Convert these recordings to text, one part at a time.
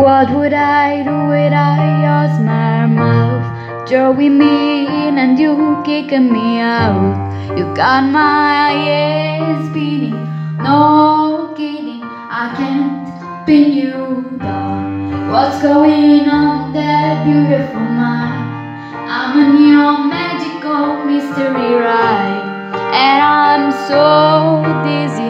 What would I do if I lost my mouth? Drawing me in and you kicking me out. You got my ears spinning, no kidding. I can't pin you down. What's going on that beautiful mind? I'm a your magical mystery ride, and I'm so dizzy.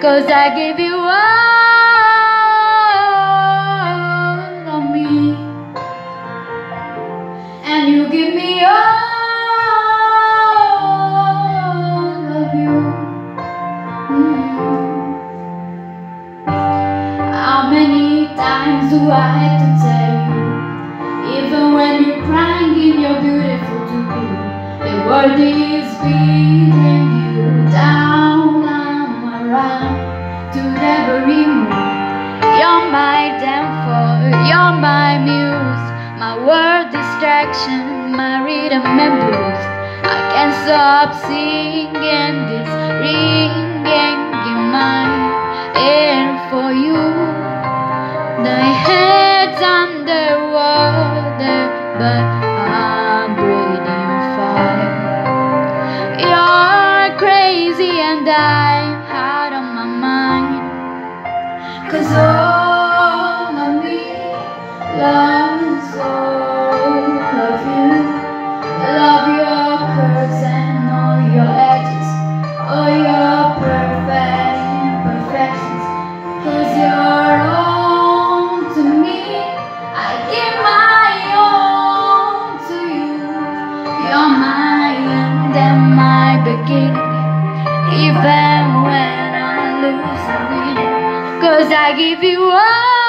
Cause I give you all of me. And you give me all of you. Mm. How many times do I have to tell you? Even when you're crying in your beautiful too, the world is beating you down. Downfall, you're my muse, my world distraction, my rhythm and blues. I can't stop singing this ringing in my ear for you. The head's underwater, but I'm breathing fine. You're crazy and I'm out of my mind. Cause all Even when I lose, I win. Cause I give you all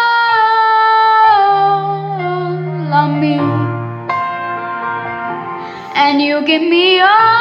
give me all